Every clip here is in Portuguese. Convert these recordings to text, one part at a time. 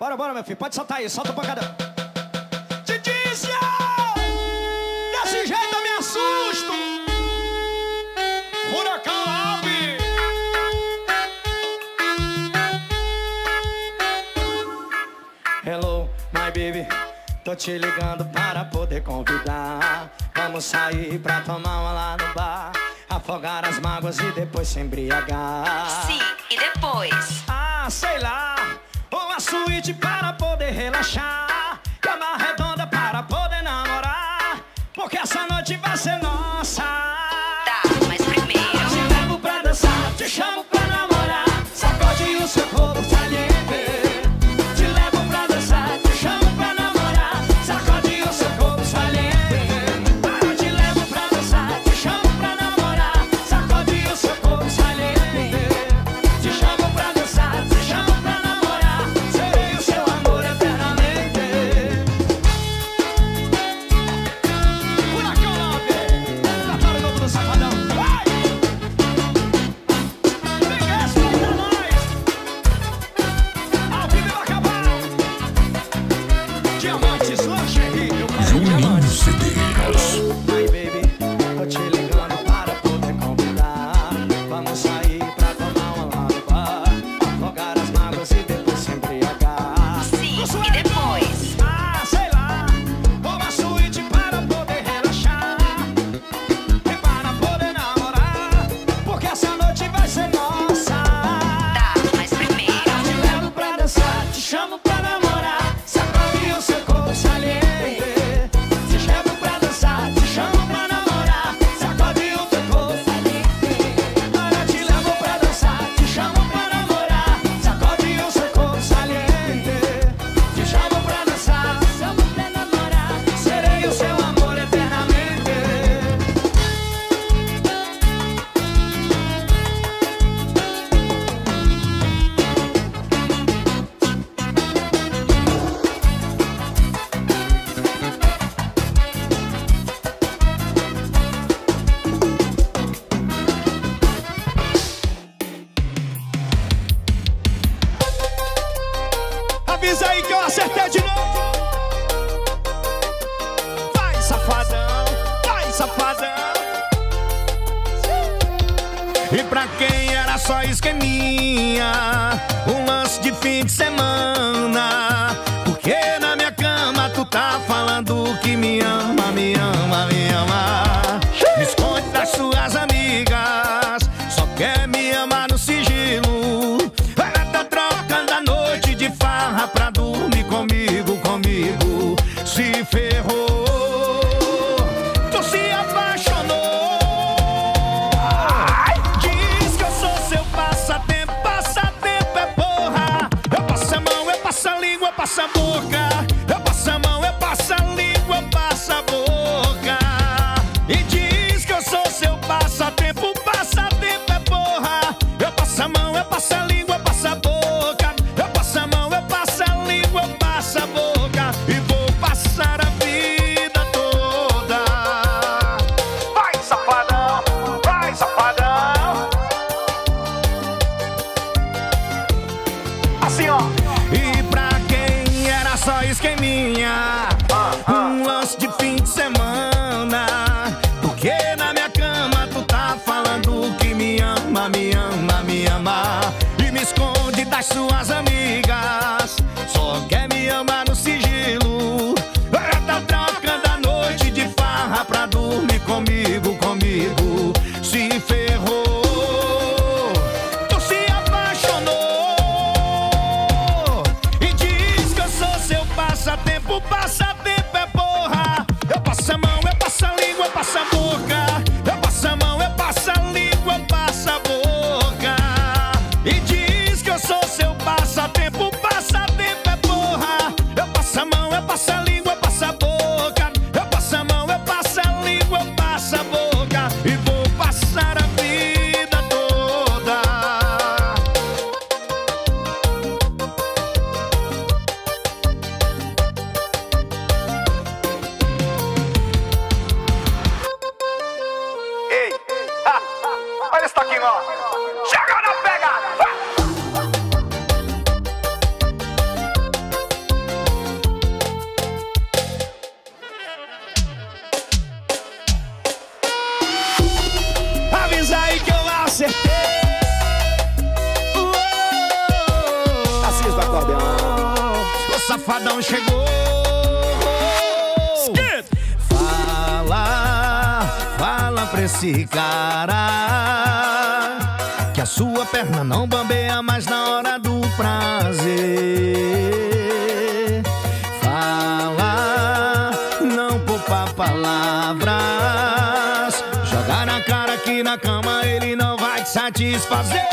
Bora, bora, meu filho. Pode soltar aí, solta pra cada. Titícia! Desse jeito eu me assusto! Furacão Alves! Hello, my baby. Tô te ligando para poder convidar. Vamos sair pra tomar uma lá no bar. Afogar as mágoas e depois se embriagar. Sim, e depois? Ah, sei lá suíte para poder relaxar, cama redonda para poder namorar, porque essa noite vai ser nossa. avisa aí que eu acertei de novo. Vai, safadão, vai, safadão. E pra quem era só esqueminha, um lance de fim de semana. Porque na minha cama tu tá falando que me ama, me ama, me ama. Me esconde das suas amigas. esqueminha. Safadão chegou. Fala, fala pra esse cara que a sua perna não bambeia mais na hora do prazer. Fala, não poupa palavras. Jogar na cara aqui na cama ele não vai te satisfazer.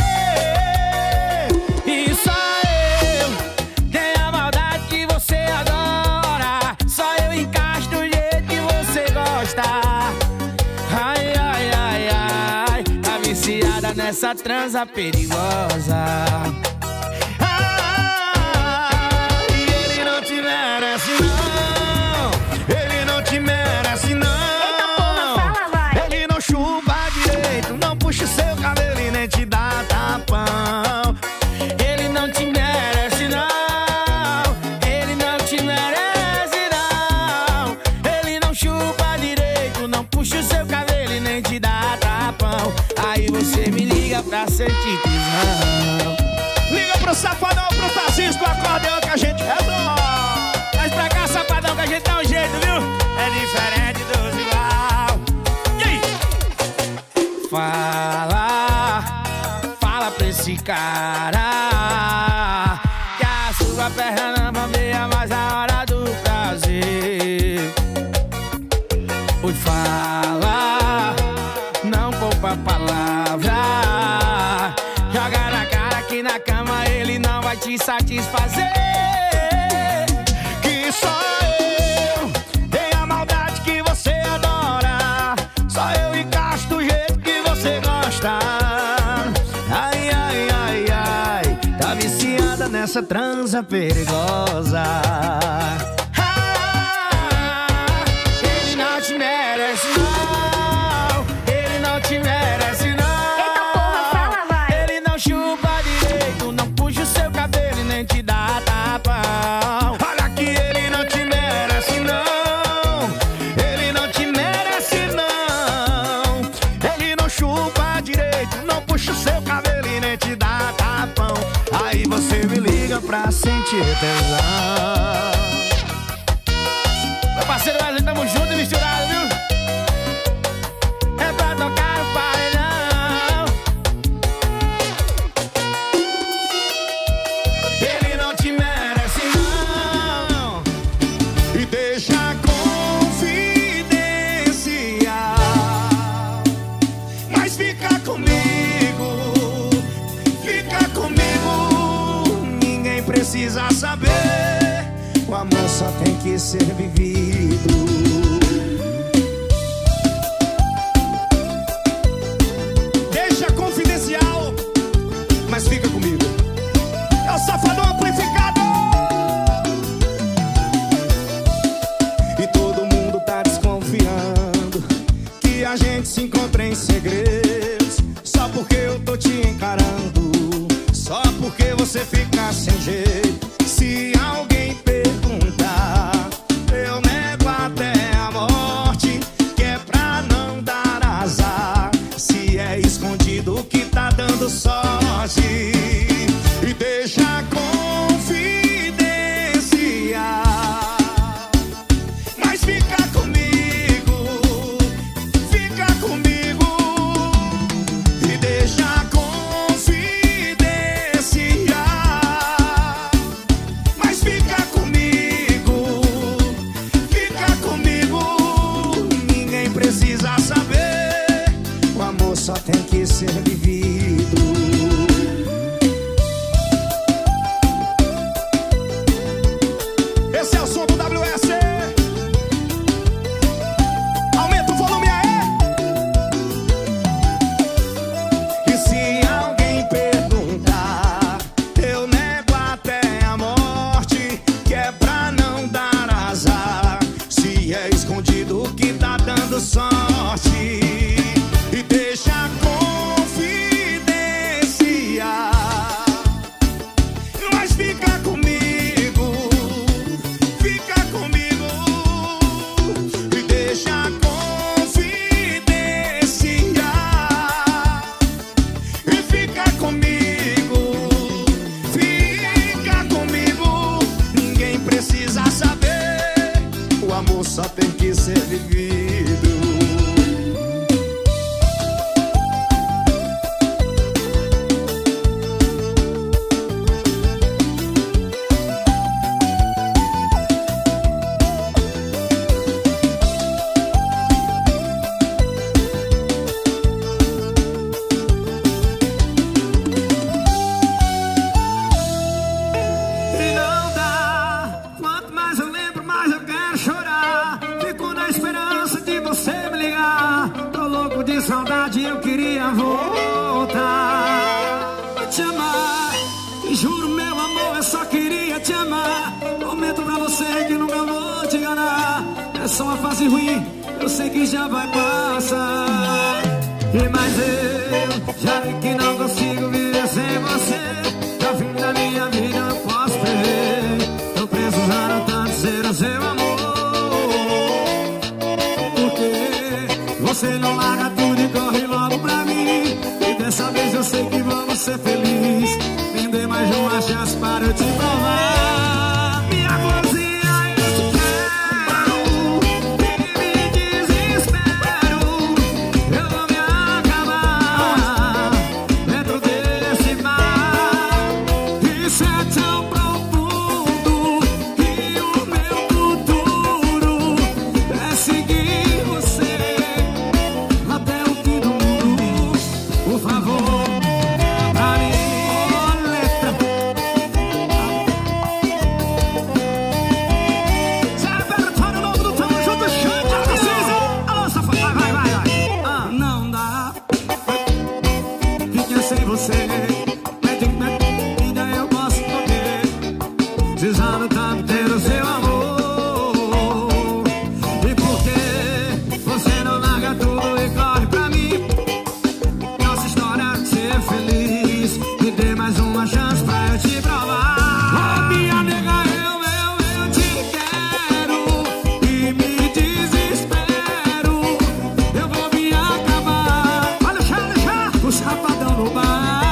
nessa transa perigosa. pra sentir tesão. Liga pro safadão, pro Francisco, acordeão que a gente resolve. Mas pra cá, safadão, que a gente dá um jeito, viu? É diferente dos igual. E aí? Fala, fala pra esse cara que a sua perna não gostar. Ai, ai, ai, ai, tá viciada nessa transa perigosa. się ten las. tem que ser vivido. Amor, eu só queria te amar. Prometo pra você que nunca vou te enganar. É só uma fase ruim, eu sei que já vai passar. E mais eu já vi que não consigo viver sem você. No fim da minha vida eu posso perder. Tô precisando tanto ser o seu amor. Precisando tanto ter o seu amor. E por que você não larga tudo e corre pra mim? Nossa história de ser feliz. Me dê mais uma chance pra eu te provar. Oh, minha nega, eu, eu, eu te quero. E me desespero. Eu vou me acabar. Olha o chá, o chá. O chapadão no bar.